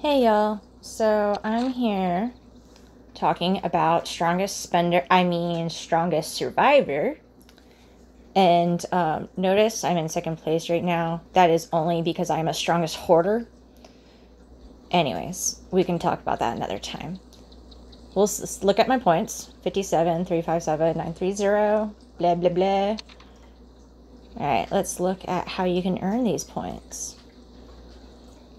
Hey y'all. So I'm here talking about strongest spender, I mean strongest survivor. And um, notice I'm in second place right now. That is only because I'm a strongest hoarder. Anyways, we can talk about that another time. We'll look at my points 57, 357, 930, blah, blah, blah. All right, let's look at how you can earn these points.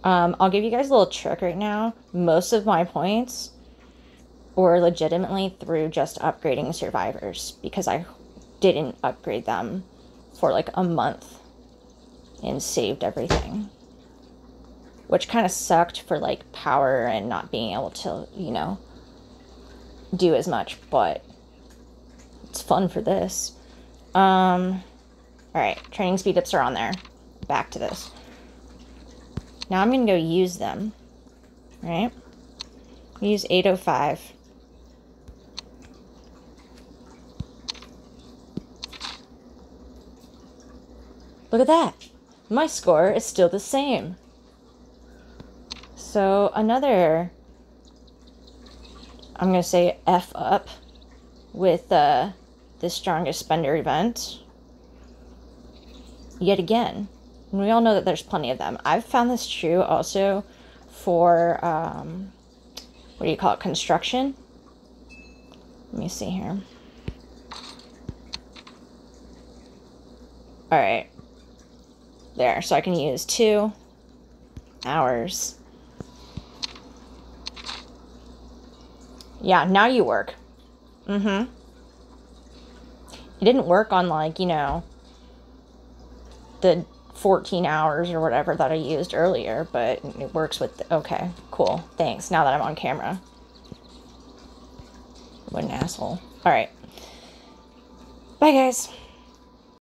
Um, I'll give you guys a little trick right now. Most of my points were legitimately through just upgrading survivors because I didn't upgrade them for like a month and saved everything. Which kind of sucked for like power and not being able to, you know, do as much, but it's fun for this. Um, all right, training speed ups are on there. Back to this. Now I'm going to go use them. Right? Use 805. Look at that. My score is still the same. So another, I'm going to say F up with uh, the strongest spender event. Yet again, we all know that there's plenty of them. I've found this true also for, um, what do you call it, construction. Let me see here. All right. There, so I can use two hours. Yeah, now you work. Mm-hmm. It didn't work on like, you know, the 14 hours or whatever that I used earlier, but it works with, okay, cool, thanks, now that I'm on camera. What an asshole. Alright. Bye, guys.